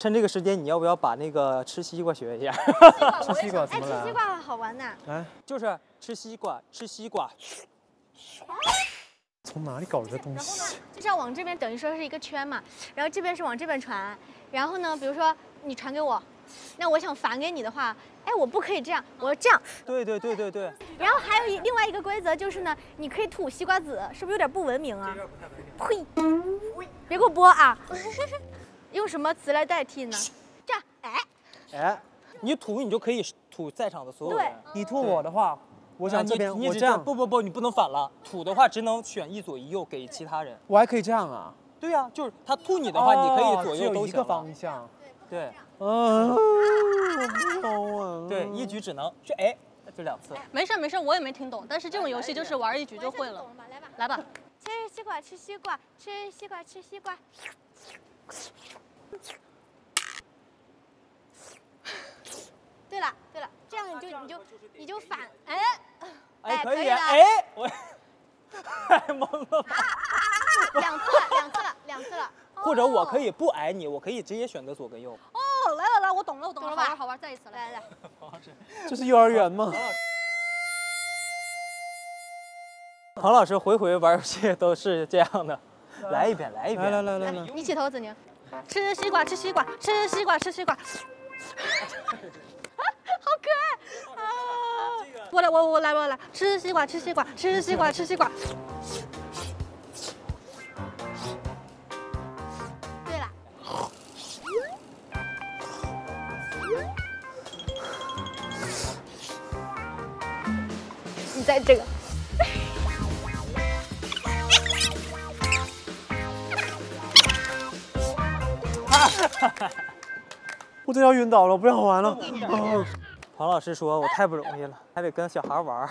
趁这个时间，你要不要把那个吃西瓜学一下？吃西瓜怎哎，么来啊？吃西瓜好玩呐！哎，就是吃西瓜，吃西瓜。从哪里搞这个东然后呢西？，就是要往这边，等于说是一个圈嘛，然后这边是往这边传，然后呢，比如说你传给我，那我想返给你的话，哎，我不可以这样，我要这样。对对对对对，然后还有一另外一个规则就是呢，你可以吐西瓜籽，是不是有点不文明啊？呸！别给我播啊！用什么词来代替呢？这样，哎，哎，你吐你就可以吐在场的所有人。你吐我的话，我想这边啊你这样，不不不，你不能反了。吐的话只能选一左一右给其他人。我还可以这样啊？对呀、就是他吐你的话，你可以左哦只有一个右都行了方向。对嗯，我不懂啊。对，一局只能就哎，就两次。没事儿没事儿，我也没听懂，但是这种游戏就是玩一局就会了。来吧，来吧，吃西瓜，吃西瓜，吃西瓜，吃西瓜。对了对了，这样你就你就你就反哎哎，可以，了哎，我太 懵了吧？两次了两次了两次了。或者我可以不挨你，我可以直接选择左跟右。哦，来来来，我懂了我懂了，好玩好玩，再一次来。来来，这是幼儿园吗？庞老师回回玩游戏都是这样的，来一遍，来一遍，来来来来来，你起头子宁。吃西瓜吃西瓜吃西瓜吃西瓜，好可爱啊！我来我我来我来吃西瓜吃西瓜吃西瓜吃西瓜，对了，你在这个。我都要晕倒了，我不想玩了。啊庞老师说：“我太不容易了，还得跟小孩玩儿。